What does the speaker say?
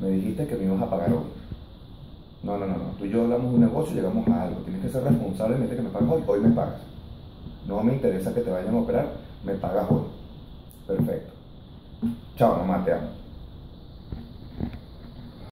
me dijiste que me ibas a pagar hoy. No, no, no, no. Tú y yo hablamos de un negocio y llegamos a algo. Tienes que ser responsable, me que me pagas hoy, hoy me pagas. No me interesa que te vayan a operar, me pagas hoy. Perfecto. Chao, mamá, te amo.